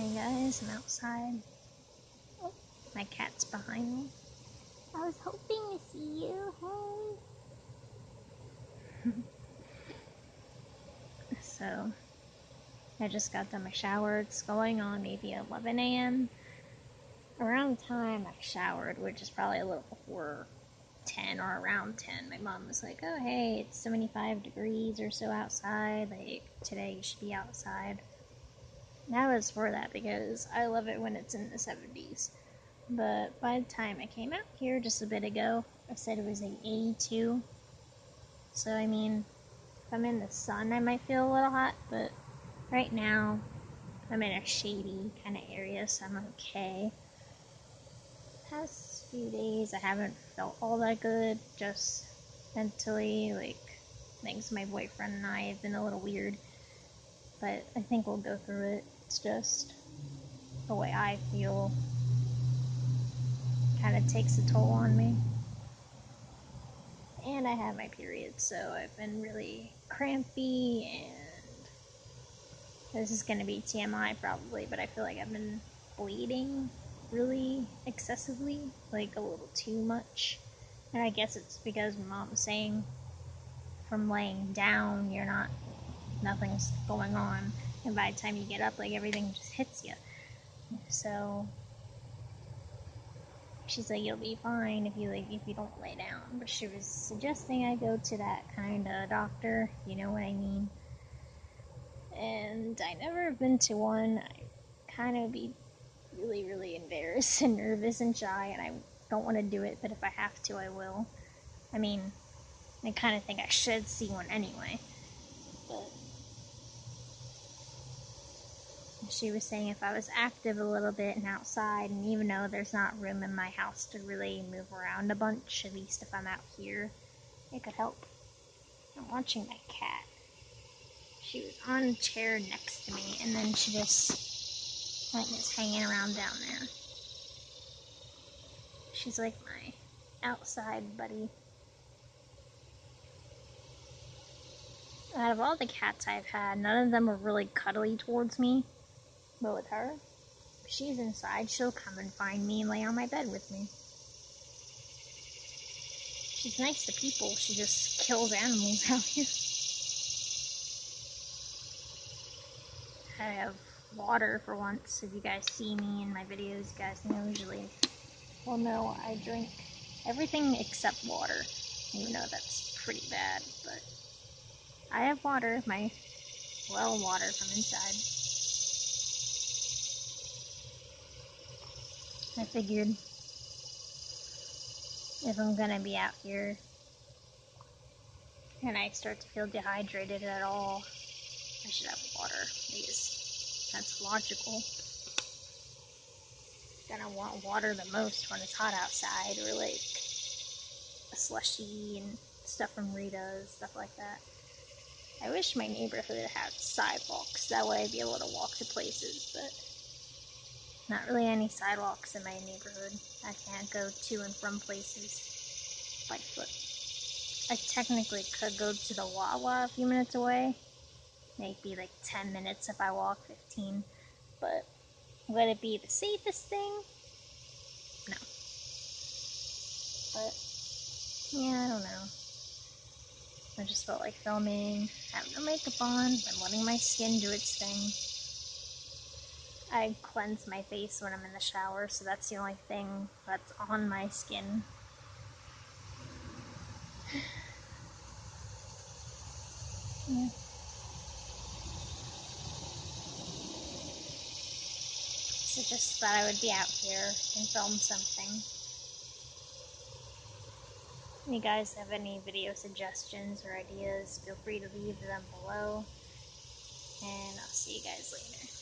Hey guys, I'm outside. Oh, my cat's behind me. I was hoping to see you. Hey. so, I just got done my shower. It's going on maybe 11 a.m. Around the time I showered, which is probably a little before 10 or around 10, my mom was like, Oh, hey, it's 75 degrees or so outside. Like, today you should be outside. I was for that because I love it when it's in the 70s. But by the time I came out here just a bit ago, I said it was like 82. So, I mean, if I'm in the sun, I might feel a little hot, but right now I'm in a shady kind of area, so I'm okay. Past few days, I haven't felt all that good, just mentally. Like, things my boyfriend and I have been a little weird, but I think we'll go through it. It's just the way I feel kind of takes a toll on me. And I have my period, so I've been really crampy and this is gonna be TMI probably, but I feel like I've been bleeding really excessively, like a little too much. And I guess it's because mom was saying from laying down, you're not, nothing's going on. And by the time you get up, like everything just hits you. So she's like, you'll be fine if you like if you don't lay down. But she was suggesting I go to that kind of doctor. You know what I mean? And I never have been to one. I kind of be really, really embarrassed and nervous and shy, and I don't want to do it. But if I have to, I will. I mean, I kind of think I should see one anyway. But she was saying if I was active a little bit and outside, and even though there's not room in my house to really move around a bunch, at least if I'm out here, it could help. I'm watching my cat. She was on a chair next to me, and then she just went and is hanging around down there. She's like my outside buddy. Out of all the cats I've had, none of them were really cuddly towards me. But with her, she's inside, she'll come and find me and lay on my bed with me. She's nice to people, she just kills animals out here. I have water for once. If you guys see me in my videos, you guys know usually, well, no, I drink everything except water, You know that's pretty bad, but I have water, my well water from inside. I figured if I'm gonna be out here and I start to feel dehydrated at all, I should have water because that's logical. Gonna want water the most when it's hot outside, or like a slushy and stuff from Rita's, stuff like that. I wish my neighborhood had sidewalks, that way I'd be able to walk to places, but not really any sidewalks in my neighborhood. I can't go to and from places by foot. I technically could go to the Wawa a few minutes away. Maybe like 10 minutes if I walk 15. But would it be the safest thing? No. But, yeah, I don't know. I just felt like filming, having no makeup on, and letting my skin do its thing. I cleanse my face when I'm in the shower, so that's the only thing that's on my skin. yeah. So just thought I would be out here and film something. If you guys have any video suggestions or ideas, feel free to leave them below. And I'll see you guys later.